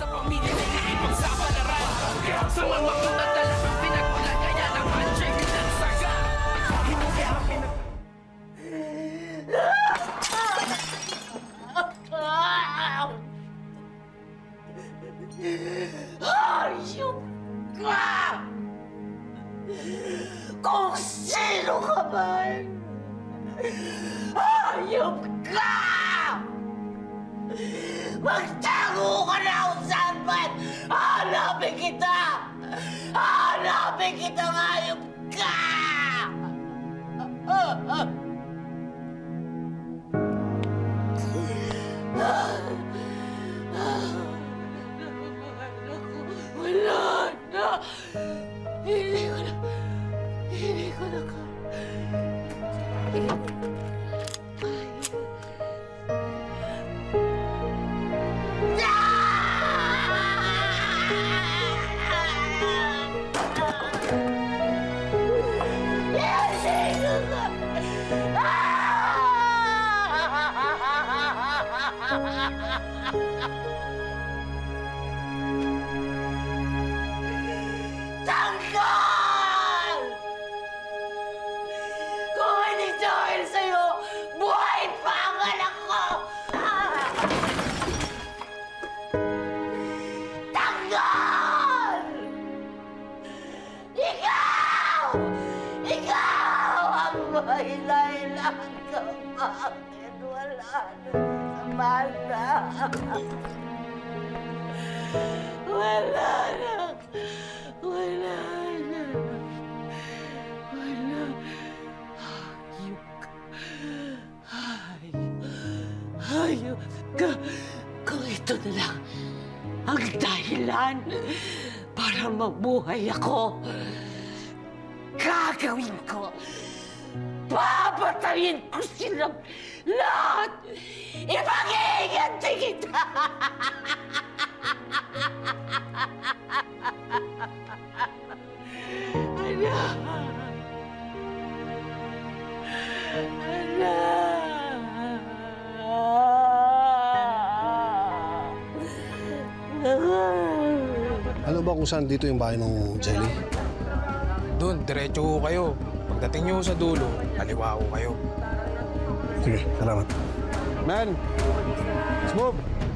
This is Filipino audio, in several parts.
sa pamilya na iniipang sa palaran Sa mga pinadala ng pinagmulan Kaya naman check it ang saga Hindi ang pinag... Hayop ka! Kung sino ka man! Hayop ka! Magtago ka na Hanapin kita, hayop ka! Wala Wala na. Wala na. Wala. Hayop ka. Hayop. Ka. Kung ito na lang ang dahilan para mabuhay ako, gagawin ko. Papatayin ko silang lahat. Kita. Alam ba kung saan dito yung bahay ng Jelly? Doon, diretso ho kayo. Pagdating nyo sa dulo, kaliwa ho kayo. Sige, salamat. Man! Let's move!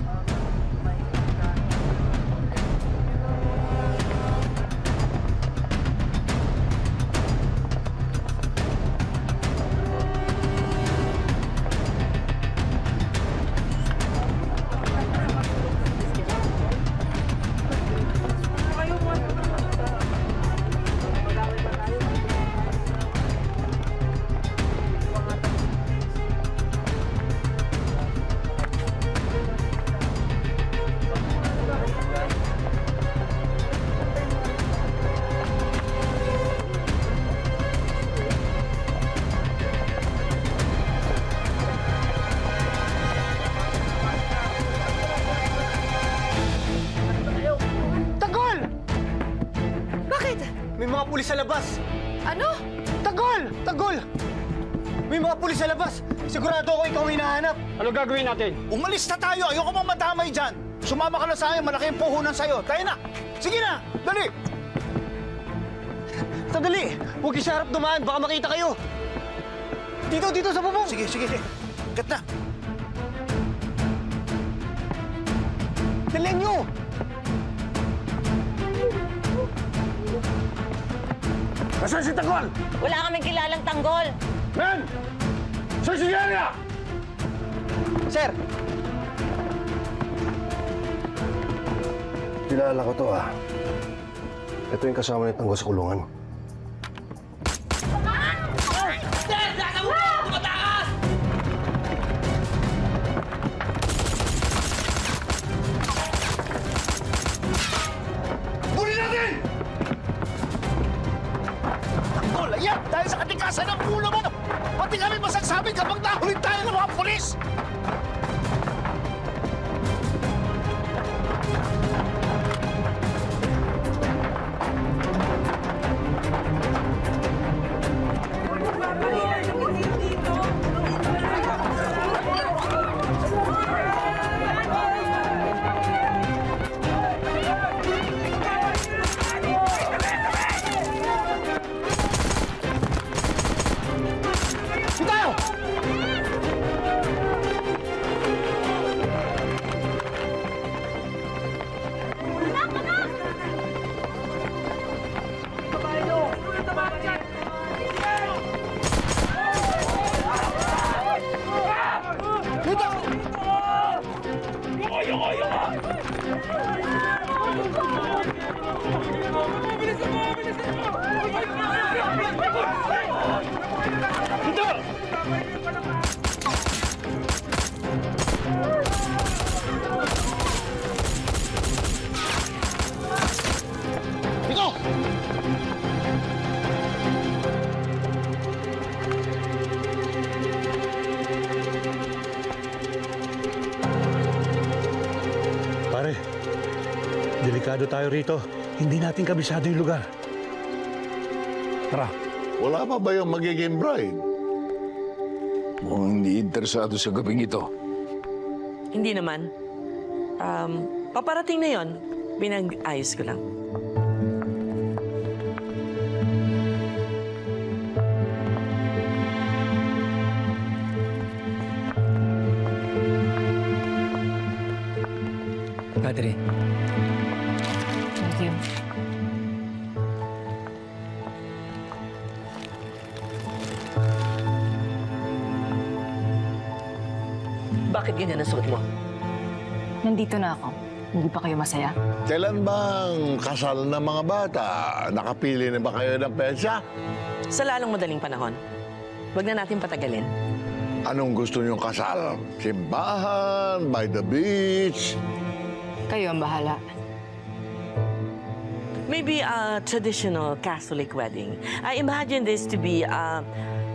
May mga pulis sa labas! Ano? Tagol! Tagol! May mga pulis sa labas! Sigurado ako ikaw ang hinahanap! Ano gagawin natin? Umalis na tayo! Ayoko mang madamay dyan! Sumama ka na sa akin, malaki ang puhunan sa'yo. Tayo na! Sige na! Dali! Sandali! Huwag kayo sa harap dumaan, baka makita kayo! Dito, dito sa bubong! Sige, sige, sige. Gat na! Dalihan nyo! Nasaan si Tagol? Wala kaming kilalang tanggol. Men! Saan si Yeria? Sir! Kilala ko to ah. Ito yung kasama ni Tanggol sa kulungan. Delikado tayo rito. Hindi natin kabisado yung lugar. Tara. Wala pa ba yung magiging bride? Mukhang hindi interesado sa gabing ito. Hindi naman. Um, paparating na yon. Pinag-ayos ko lang. Bakit ganyan ang suot mo? Nandito na ako. Hindi pa kayo masaya? Kailan bang kasal ng mga bata? Nakapili na ba kayo ng petsa? Sa lalong madaling panahon. Huwag na natin patagalin. Anong gusto niyong kasal? Simbahan? By the beach? Kayo ang bahala. Maybe a traditional Catholic wedding. I imagine this to be a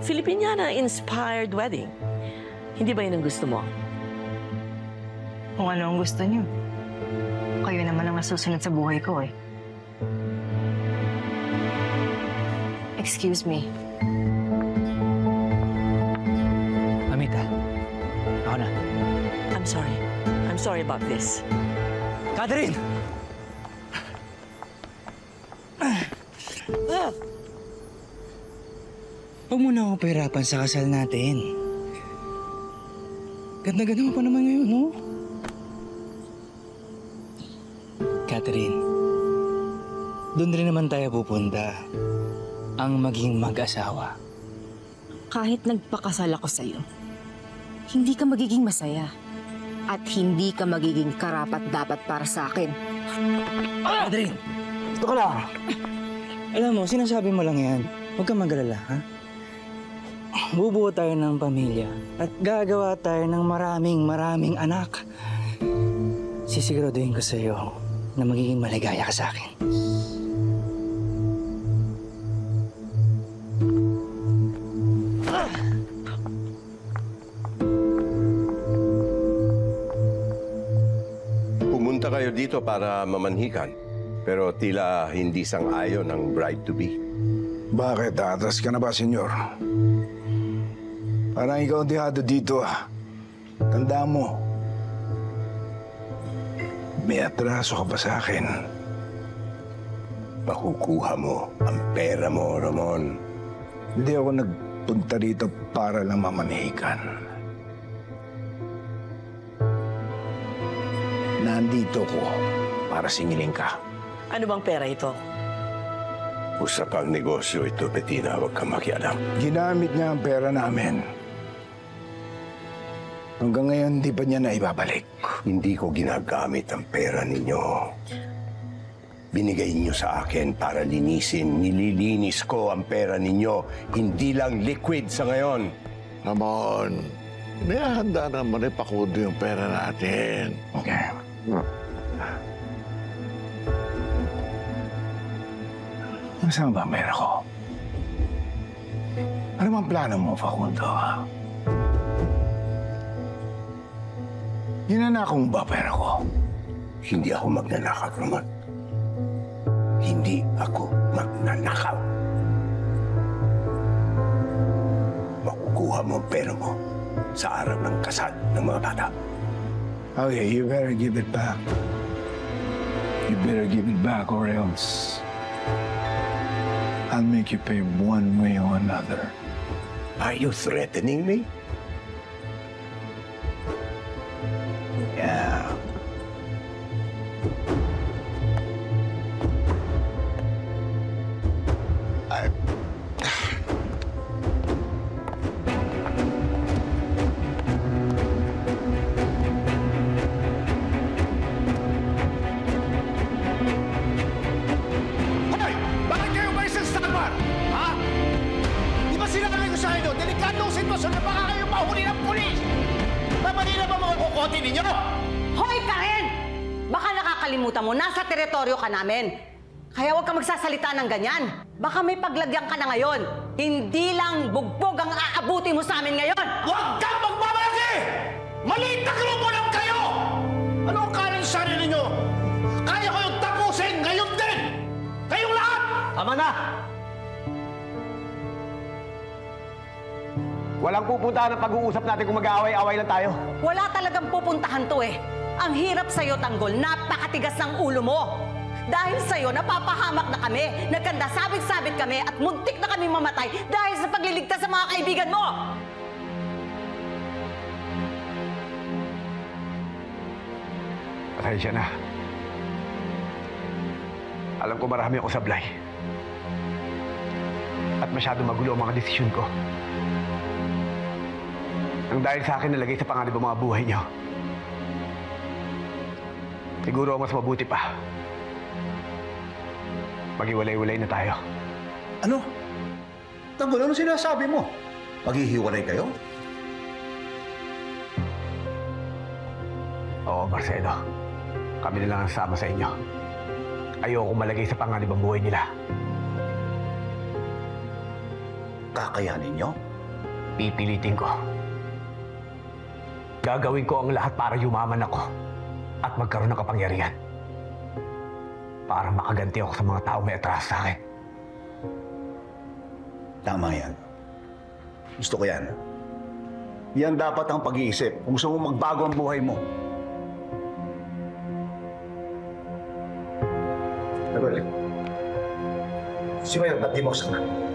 Filipiniana-inspired wedding. Hindi ba yun ang gusto mo? Kung ano ang gusto niyo. Kayo naman ang nasusunod sa buhay ko eh. Excuse me. Amita. Ako na. I'm sorry. I'm sorry about this. Catherine! Huwag mo na ako pahirapan sa kasal natin. Ganda-ganda mo pa naman ngayon, no? Catherine, doon rin naman tayo pupunta. Ang maging mag-asawa. Kahit nagpakasal ako sa'yo, hindi ka magiging masaya. At hindi ka magiging karapat dapat para sa akin. Catherine! Gusto ko lang. Alam mo, sinasabi mo lang yan. Huwag kang magalala, ha? Bubuo tayo ng pamilya at gagawa tayo ng maraming maraming anak. Sisiguraduhin ko sa iyo na magiging maligaya ka sa akin. Pumunta kayo dito para mamanhikan. Pero tila hindi sang-ayon ang bride-to-be. Bakit? Atras ka na ba, senyor? Parang ikaw ang dihado dito, ah. Tanda mo. May atraso ka pa sa akin. Makukuha mo ang pera mo, Ramon. Hindi ako nagpunta dito para lang mamanihikan. Nandito ko para singilin ka. Ano bang pera ito? Usapang negosyo ito, Bettina. Huwag kang makialam. Ginamit niya ang pera namin. Hanggang ngayon, hindi pa niya na ibabalik. Hindi ko ginagamit ang pera ninyo. Binigay niyo sa akin para linisin. Nililinis ko ang pera ninyo. Hindi lang liquid sa ngayon. Ramon, inihanda naman ipakudo yung pera natin. Okay. Nasaan ba ang pera ko? Ano bang plano mo, Facundo? Ginanakaw mo ba pera ko? Hindi ako magnanakaw, Ramon. Hindi ako magnanakaw. Makukuha mo ang pera mo sa araw ng kasal ng mga bata. Okay, you better give it back. You better give it back or else I'll make you pay one way or another. Are you threatening me? sasabihin ninyo? Hoy, Karen! Baka nakakalimutan mo, nasa teritoryo ka namin. Kaya huwag ka magsasalita ng ganyan. Baka may paglagyan ka na ngayon. Hindi lang bugbog ang aabuti mo sa amin ngayon. Huwag kang magmamalaki! Maliit na grupo lang kayo! Ano ang kanin sarili ninyo? Kaya ko yung tapusin ngayon din! Kayong lahat! Tama na! Walang pupuntahan ng pag-uusap natin kung mag-aaway-away lang tayo. Wala talagang pupuntahan to eh. Ang hirap sa'yo, Tanggol. Napakatigas ng ulo mo. Dahil sa'yo, napapahamak na kami. Nagkanda sabit-sabit kami at muntik na kami mamatay dahil sa pagliligtas sa mga kaibigan mo. Pasensya na. Alam ko marami ako sablay. At masyado magulo ang mga desisyon ko. Ang dahil sa akin nalagay sa panganib ang mga buhay niyo. Siguro mas mabuti pa. Maghiwalay-walay na tayo. Ano? Tanggol, ano sinasabi mo? Maghihiwalay kayo? Oo, Marcelo. Kami na lang ang sama sa inyo. Ayoko malagay sa panganib ang buhay nila. Kakayanin nyo? Pipilitin ko. Gagawin ko ang lahat para yumaman ako at magkaroon ng kapangyarihan. Para makaganti ako sa mga tao may atras sa akin. Tama yan. Gusto ko yan. Yan dapat ang pag-iisip kung gusto mo magbago ang buhay mo. Nagol, si Mayor, ba't di mo sana?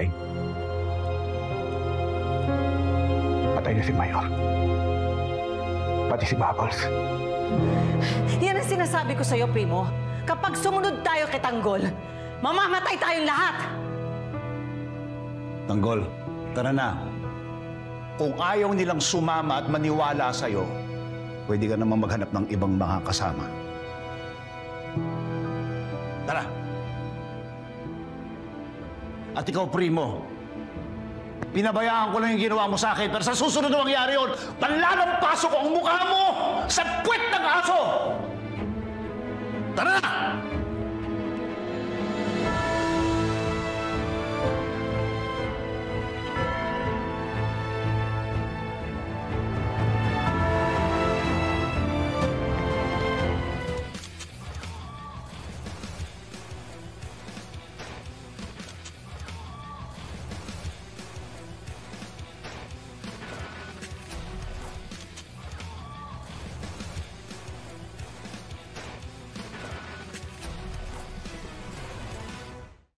Tay. Patay na si Mayor. Pati si Bubbles. Yan ang sinasabi ko sa'yo, Primo. Kapag sumunod tayo kay Tanggol, mamamatay tayong lahat. Tanggol, tara na. Kung ayaw nilang sumama at maniwala sa'yo, pwede ka naman maghanap ng ibang mga kasama. Tara. At ikaw, Primo, pinabayaan ko lang yung ginawa mo sa akin, pero sa susunod na mangyari yun, panlalampasok ko ang mukha mo sa puwet ng aso! Tara na!